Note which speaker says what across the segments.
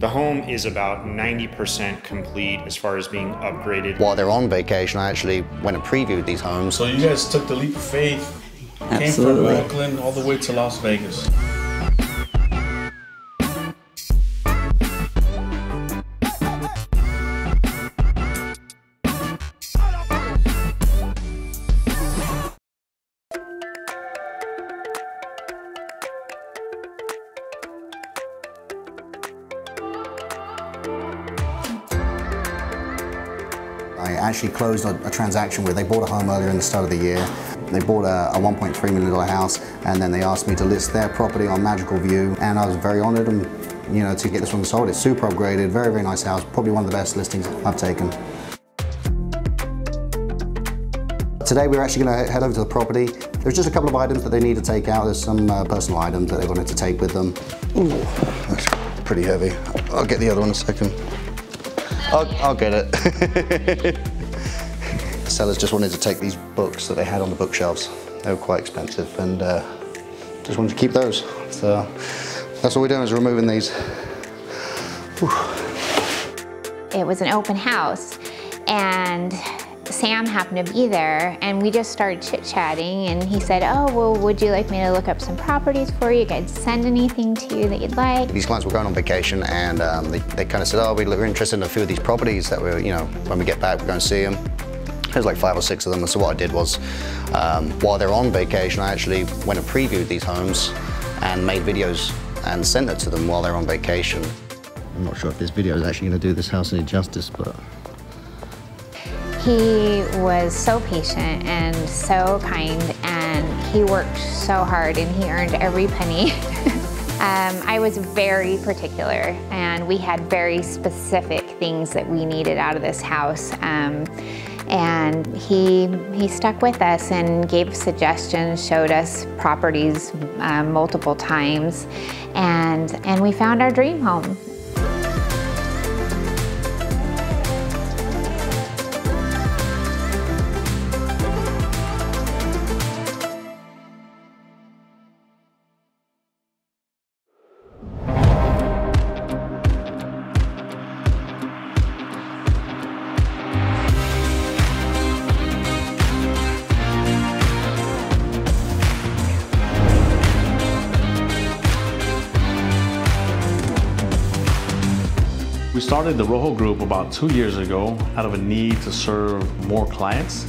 Speaker 1: The home is about 90% complete as far as being upgraded.
Speaker 2: While they're on vacation, I actually went and previewed these homes.
Speaker 3: So you guys took the leap of faith,
Speaker 4: Absolutely.
Speaker 3: came from Oakland all the way to Las Vegas.
Speaker 2: Actually closed a, a transaction where they bought a home earlier in the start of the year. They bought a, a $1.3 million house and then they asked me to list their property on Magical View and I was very honored and, you know, to get this one sold. It's super upgraded, very, very nice house, probably one of the best listings I've taken. Today we're actually going to head over to the property. There's just a couple of items that they need to take out. There's some uh, personal items that they wanted to take with them. Ooh, that's pretty heavy. I'll get the other one in a second. I'll get it. sellers just wanted to take these books that they had on the bookshelves. They were quite expensive and uh, just wanted to keep those. So that's what we're doing is removing these. Whew.
Speaker 5: It was an open house and Sam happened to be there and we just started chit-chatting and he said, oh, well, would you like me to look up some properties for you? I'd send anything to you that you'd like.
Speaker 2: These clients were going on vacation and um, they, they kind of said, oh, we're interested in a few of these properties that we're, you know, when we get back, we're going to see them. There's like five or six of them. And so what I did was, um, while they're on vacation, I actually went and previewed these homes and made videos and sent it to them while they're on vacation. I'm not sure if this video is actually going to do this house any justice, but
Speaker 5: He was so patient and so kind and he worked so hard and he earned every penny. um, I was very particular and we had very specific things that we needed out of this house. Um, and he, he stuck with us and gave suggestions, showed us properties um, multiple times, and, and we found our dream home.
Speaker 3: We started the Rojo Group about two years ago out of a need to serve more clients.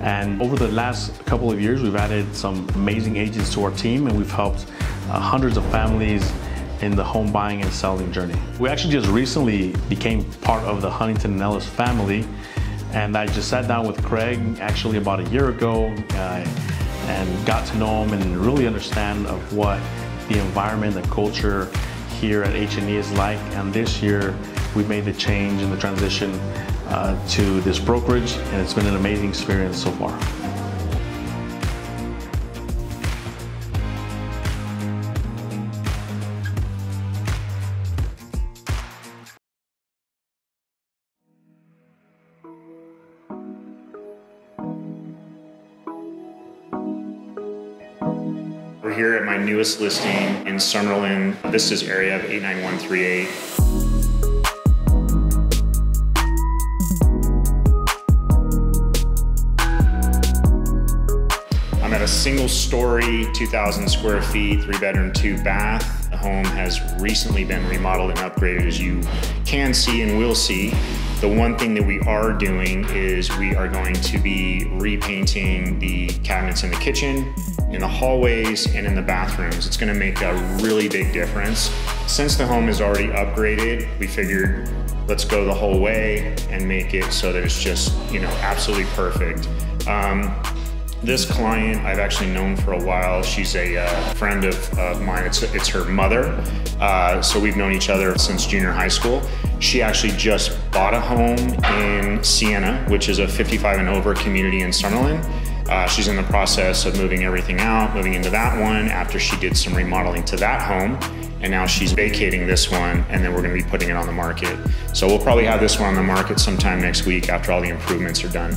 Speaker 3: And over the last couple of years, we've added some amazing agents to our team and we've helped uh, hundreds of families in the home buying and selling journey. We actually just recently became part of the Huntington and Ellis family. And I just sat down with Craig actually about a year ago uh, and got to know him and really understand of what the environment, the culture here at H&E is like. And this year, we made the change and the transition uh, to this brokerage, and it's been an amazing experience so far.
Speaker 1: We're here at my newest listing in Summerlin, Vistas area of 89138. I'm at a single story, 2,000 square feet, three bedroom, two bath. The home has recently been remodeled and upgraded as you can see and will see. The one thing that we are doing is we are going to be repainting the cabinets in the kitchen, in the hallways, and in the bathrooms. It's gonna make a really big difference. Since the home is already upgraded, we figured let's go the whole way and make it so that it's just, you know, absolutely perfect. Um, this client I've actually known for a while. She's a uh, friend of, of mine. It's, it's her mother. Uh, so we've known each other since junior high school. She actually just bought a home in Siena, which is a 55 and over community in Summerlin. Uh, she's in the process of moving everything out, moving into that one after she did some remodeling to that home. And now she's vacating this one, and then we're gonna be putting it on the market. So we'll probably have this one on the market sometime next week after all the improvements are done.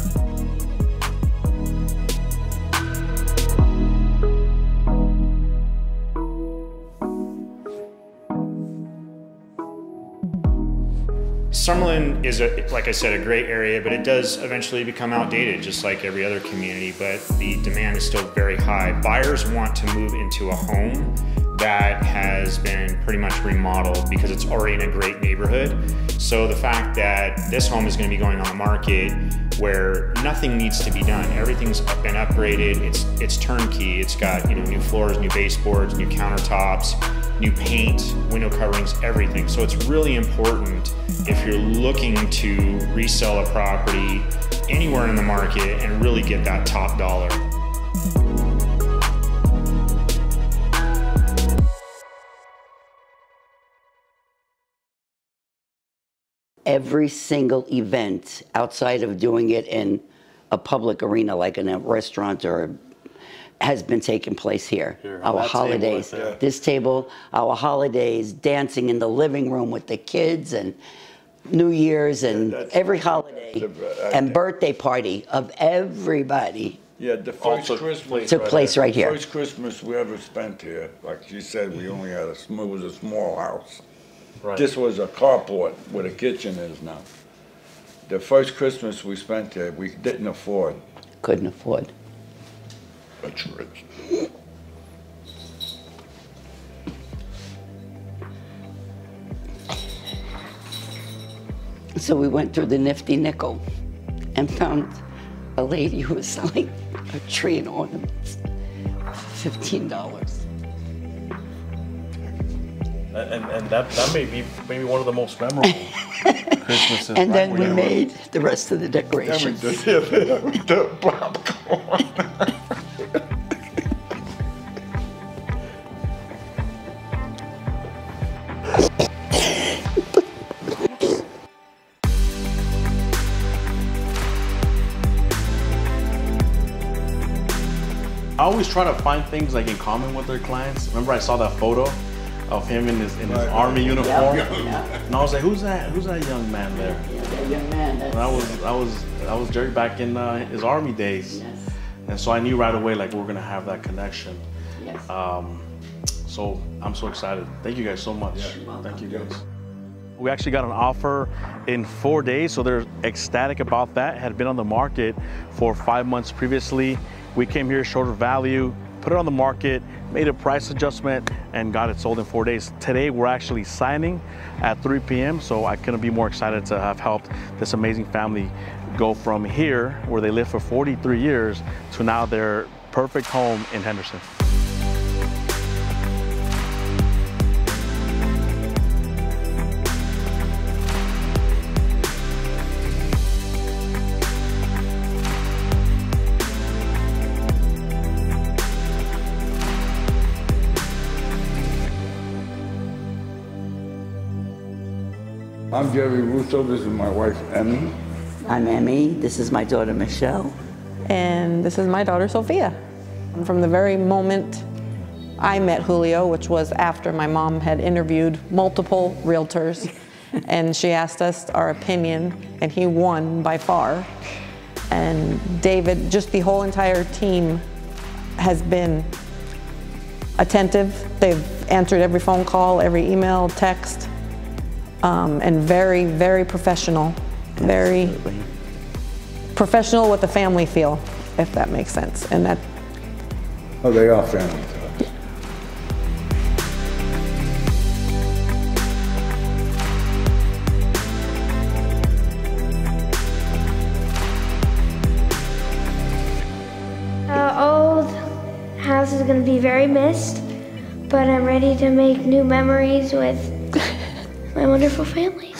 Speaker 1: Summerlin is, a, like I said, a great area, but it does eventually become outdated, just like every other community. But the demand is still very high. Buyers want to move into a home that has been pretty much remodeled because it's already in a great neighborhood. So the fact that this home is going to be going on the market where nothing needs to be done, everything's been upgraded, it's it's turnkey, it's got you know new floors, new baseboards, new countertops, new paint, window coverings, everything. So it's really important if you're looking to resell a property anywhere in the market and really get that top dollar.
Speaker 4: Every single event outside of doing it in a public arena like in a restaurant or has been taking place here.
Speaker 3: Here,
Speaker 4: our
Speaker 3: that table
Speaker 4: holidays, this table, our holidays, dancing in the living room with the kids and New Year's and
Speaker 6: that's-
Speaker 4: every holiday
Speaker 6: that's a-
Speaker 4: and birthday party of everybody.
Speaker 6: Yeah, the first
Speaker 3: took
Speaker 6: Christmas.
Speaker 3: place
Speaker 4: Took
Speaker 3: right
Speaker 4: place
Speaker 3: there.
Speaker 4: right here.
Speaker 6: First Christmas we ever spent here, like you said, we only had a, sm- it was a small house.
Speaker 3: Right.
Speaker 6: This was a carport where the kitchen is now. The first Christmas we spent here, we didn't afford
Speaker 4: Couldn't afford.
Speaker 6: A church.
Speaker 4: So we went through the nifty nickel and found a lady who was selling a tree and ornaments for $15.
Speaker 3: And, and that, that may be maybe one of the most memorable Christmases.
Speaker 4: And then
Speaker 3: where
Speaker 4: we
Speaker 3: you
Speaker 4: made the rest of the
Speaker 6: Then we
Speaker 4: decorations.
Speaker 6: did, we did popcorn.
Speaker 3: Always try to find things like in common with their clients. Remember, I saw that photo of him in his in his
Speaker 6: Right,
Speaker 3: army uniform,
Speaker 4: yeah.
Speaker 3: and I was like, "Who's that? Who's that young man there?"
Speaker 4: Yeah, young man,
Speaker 3: And I was I was I was Jerry back in uh, his army days,
Speaker 4: Yes.
Speaker 3: and so I knew right away like we're gonna have that connection.
Speaker 4: Yes.
Speaker 3: Um, so I'm so excited. Thank you guys so much. Thank you guys. We actually got an offer in four days, so they're ecstatic about that. Had been on the market for five months previously. We came here, showed her value, put it on the market, made a price adjustment, and got it sold in four days. Today, we're actually signing at 3 p.m., so I couldn't be more excited to have helped this amazing family go from here, where they lived for 43 years, to now their perfect home in Henderson.
Speaker 6: I'm Jerry Russo, this is my wife Emmy.
Speaker 4: I'm Emmy. This is my daughter Michelle.
Speaker 7: And this is my daughter Sophia. From the very moment I met Julio, which was after my mom had interviewed multiple realtors, and she asked us our opinion, and he won by far. And David, just the whole entire team has been attentive. They've answered every phone call, every email, text, um, and very, very professional. Very
Speaker 4: Absolutely.
Speaker 7: professional with the family feel, if that makes sense. And that
Speaker 6: Oh, they are family to
Speaker 8: old house is going to be very missed, but I'm ready to make new memories with my wonderful family.